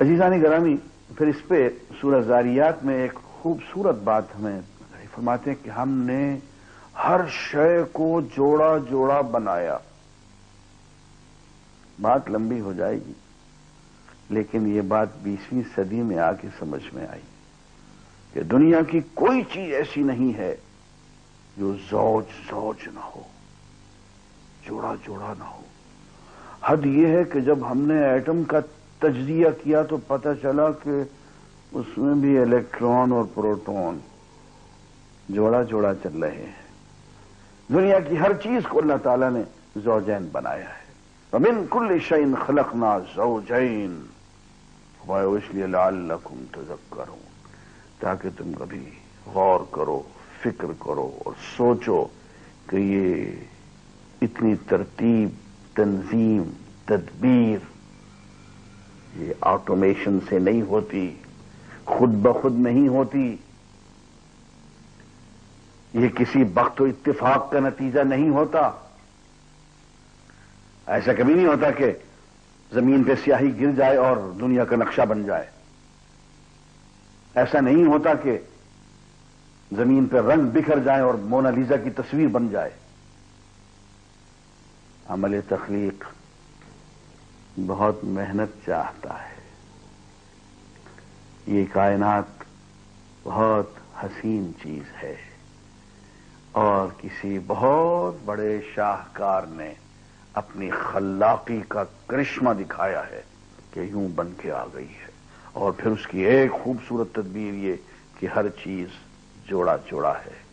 अजीजानी गरामी, फिर इस पे सूरह जारियात में एक खूबसूरत बात हमें फरमाते हैं कि हमने हर शय को जोड़ा जोड़ा बनाया। बात लंबी हो जाएगी, लेकिन ये बात बीसवीं सदी में आके समझ में आई कि दुनिया की कोई चीज़ ऐसी नहीं है जो जौज जौज ना हो, जोड़ा जोड़ा ना हो। हद यह है कि जब हमने एटम का तजिया किया तो पता चला कि उसमें भी इलेक्ट्रॉन और प्रोटॉन जोड़ा जोड़ा चल रहे हैं। दुनिया की हर चीज़ को अल्लाह ताला ने जौजैन बनाया है। वमिन कुल शैन खलकना जौजैन। वायो इसलिए लाल लकुम तजक्कर ताकि तुम कभी गौर करो, फ़िक्र करो और सोचो कि ये इतनी तरतीब, तंजीम, तदबीर ये ऑटोमेशन से नहीं होती, खुद ब खुद नहीं होती। ये किसी वक्त इत्तेफाक का नतीजा नहीं होता। ऐसा कभी नहीं होता कि ज़मीन पे स्याही गिर जाए और दुनिया का नक्शा बन जाए। ऐसा नहीं होता कि ज़मीन पर रंग बिखर जाए और मोनालिजा की तस्वीर बन जाए। अमल तखलीक बहुत मेहनत चाहता है। ये कायनात बहुत हसीन चीज़ है और किसी बहुत बड़े शाहकार ने अपनी खल्लाकी का करिश्मा दिखाया है कि यूँ बन के आ गई है। और फिर उसकी एक खूबसूरत तदबीर ये कि हर चीज़ जोड़ा जोड़ा है।